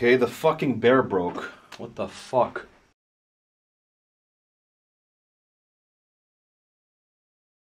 Okay, the fucking bear broke. What the fuck?